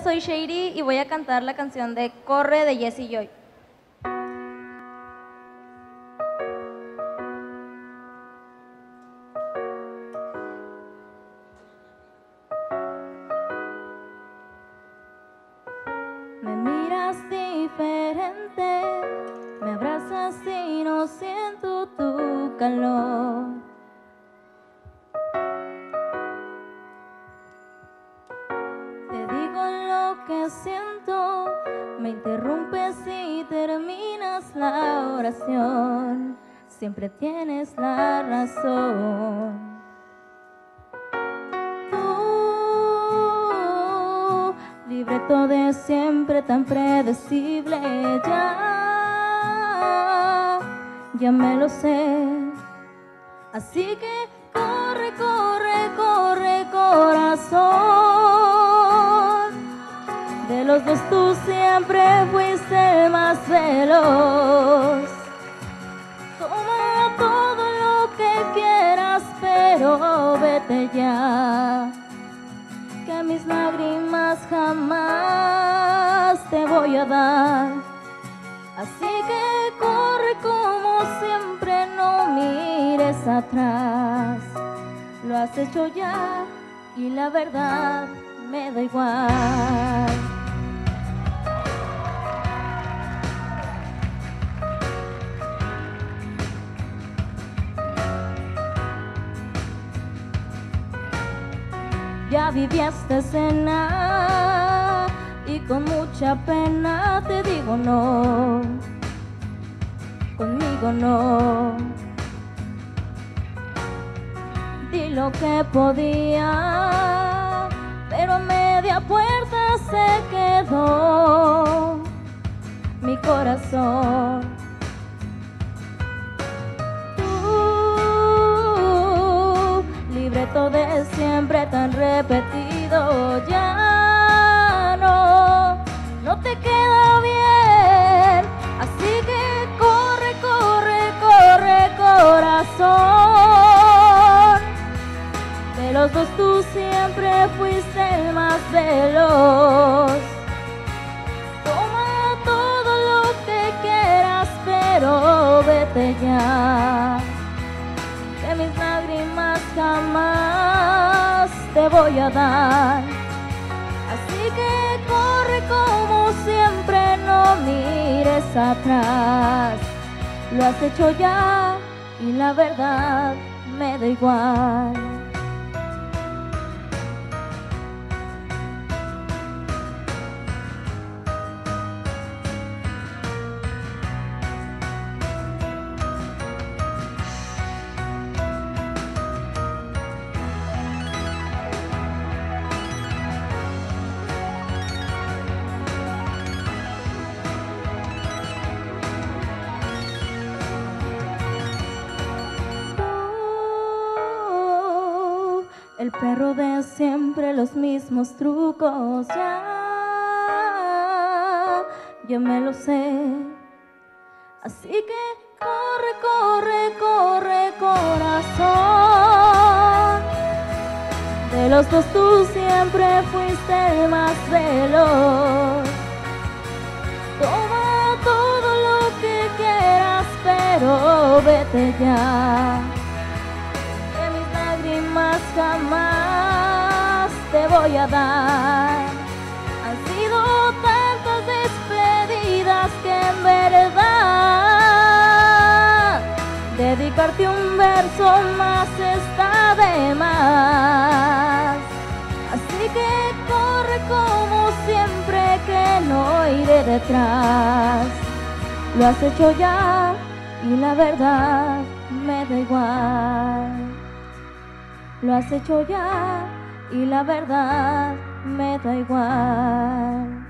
Soy Shady y voy a cantar la canción de Corre de Jessie Joy. Que siento, me interrumpes y terminas la oración. Siempre tienes la razón. Tú, libreto de siempre tan predecible, ya, ya me lo sé. Así que corre, corre, De los dos tú siempre fuiste el más veloz. Toma todo lo que quieras, pero vete ya. Que mis lágrimas jamás te voy a dar. Así que corre como siempre, no mires atrás. Lo has hecho ya y la verdad me da igual. Ya viví esta escena y con mucha pena te digo no, conmigo no. Di lo que podía, pero a media puerta se quedó mi corazón. Tan repetido, ya no, no te queda bien. Así que corre, corre, corre, corazón. De los dos tú siempre fuiste el más veloz. Toma todo lo que quieras, pero vete ya. Que mis lágrimas jamás te voy a dar. Así que corre como siempre, no mires atrás. Lo has hecho ya y la verdad me da igual. El perro de siempre los mismos trucos, ya, ya me lo sé. Así que corre, corre, corre, corazón. De los dos tú siempre fuiste más veloz. Toma todo lo que quieras, pero vete ya. Lágrimas jamás te voy a dar. Han sido tantas despedidas que en verdad dedicarte un verso más está de más. Así que corre como siempre que no iré detrás. Lo has hecho ya y la verdad me da igual. Lo has hecho ya y la verdad me da igual.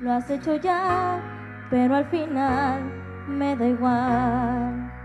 Lo has hecho ya, pero al final me da igual.